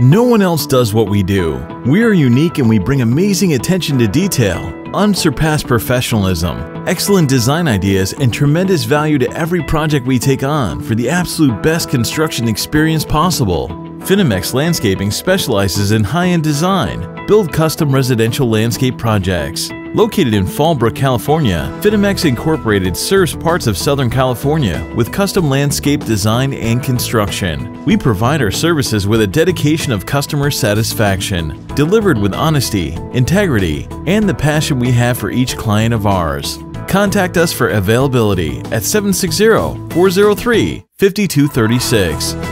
No one else does what we do. We are unique and we bring amazing attention to detail, unsurpassed professionalism, excellent design ideas, and tremendous value to every project we take on for the absolute best construction experience possible. Finnamex Landscaping specializes in high-end design, build custom residential landscape projects. Located in Fallbrook, California, Finnamex Incorporated serves parts of Southern California with custom landscape design and construction. We provide our services with a dedication of customer satisfaction, delivered with honesty, integrity, and the passion we have for each client of ours. Contact us for availability at 760 403 5236